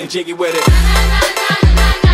getting jiggy with it.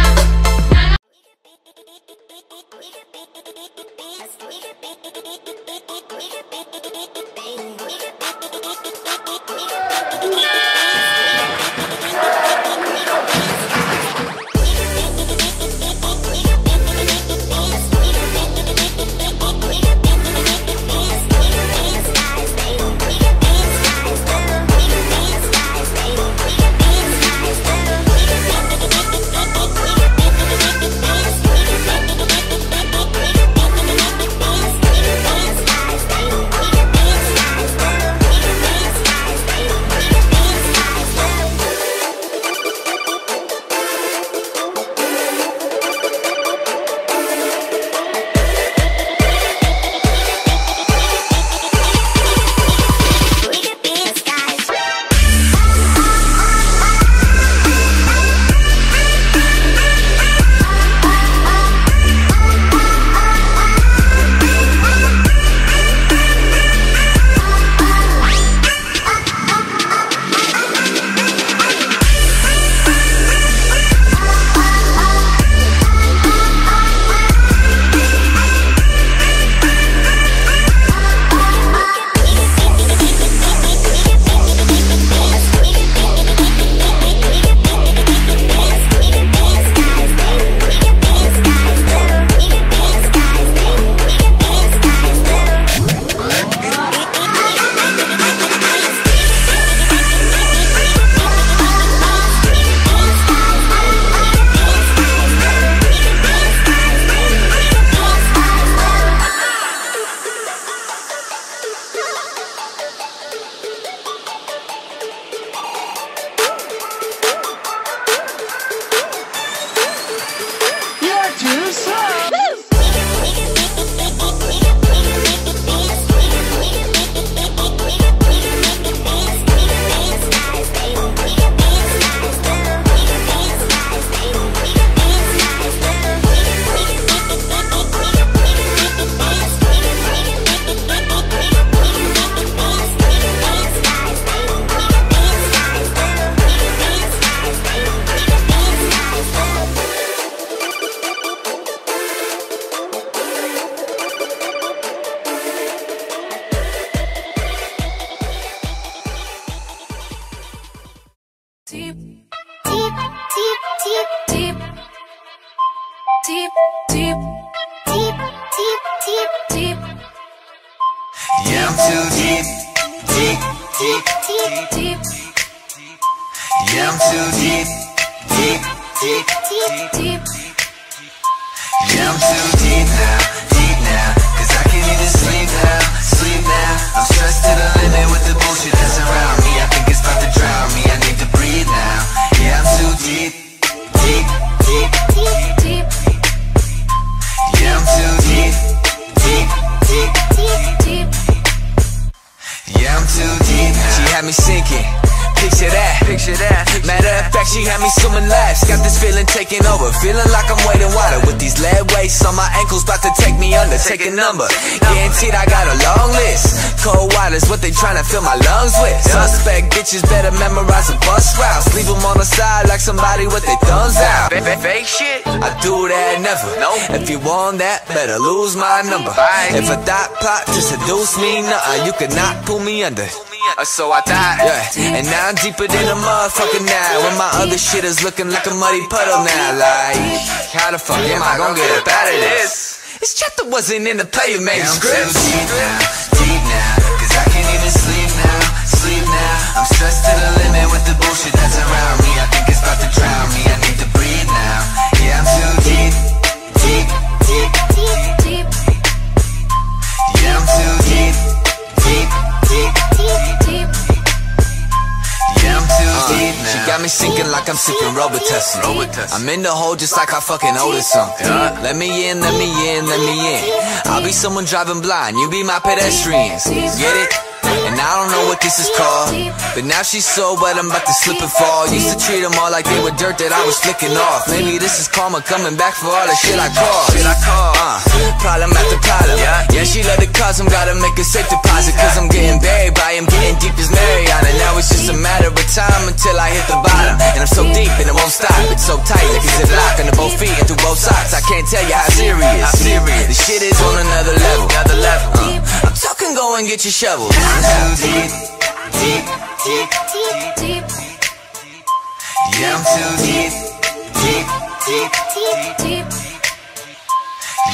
Deep, deep, deep, deep, deep, deep, Yeah, I'm too deep, deep, deep, deep, deep, Yeah, I'm too deep, deep, deep, deep, deep. Yeah, I'm too deep now, deep now. Cause I can't even sleep now, sleep now. I'm stressed to the limit with the bullshit that's around me. I think it's about to drown me, I need to breathe now. Yeah, I'm too deep, deep, had me swimming laps. Got this feeling taking over, feeling like I'm wading water with these lead weights on my ankles, about to take me under. Take a number, guaranteed I got a long list. Cold water's what they tryna fill my lungs with. Suspect bitches better memorize the bus routes. Leave them on the side like somebody with their thumbs out. Fake shit, I do that never. If you want that, better lose my number. If a thought plot to seduce me, nothing, you cannot pull me under. Uh, So I thought, yeah. And now I'm deeper than a motherfucker now. When my other shit is looking like a muddy puddle now. Like, how the fuck am I gonna get up out of this? This chapter wasn't in the play you made script. deep now, deep now. Cause I can't even sleep now, sleep now. I'm stressed to the limit with the bullshit I'm sipping Robitussin. I'm in the hole just like I fucking owed her something. Let me in, let me in, let me in. I'll be someone driving blind, you be my pedestrians. Get it? And I don't know what this is called. But now she's so wet, I'm about to slip and fall. Used to treat them all like they were dirt that I was flicking off. Maybe this is karma coming back for all the shit I caused. Uh, problem after problem. Yeah, she let it cause I'm gotta make a safe deposit. Cause I'm getting buried by him, getting deep as Mariana. Now it's just a matter of time until I hit the bottom. And I'm so deep that so tight like a ziplock under both feet and through both socks. I can't tell you how serious. How serious. The shit is on another level. Another level. Uh, I'm talking, go and get your shovel. I'm deep, deep, deep. deep, Yeah, I'm too deep, deep, deep. deep.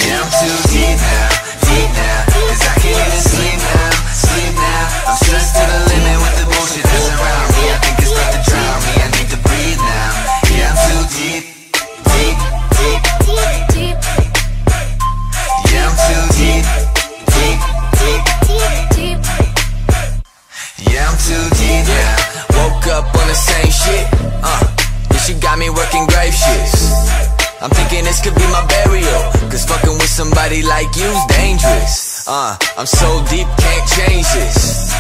Yeah, I'm too deep now, deep now. Cause I can't even sleep now, sleep now. I'm stressed to the limit with the bullshit that's around this could be my burial. Cause fucking with somebody like you's dangerous. Uh, I'm so deep, can't change this.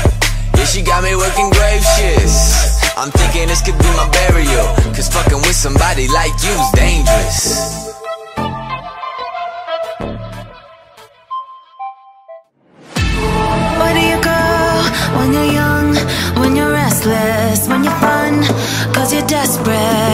Yeah, she got me working grave shifts. I'm thinking this could be my burial. Cause fucking with somebody like you's dangerous. Where do you go when you're young, when you're restless, when you're fun, cause you're desperate?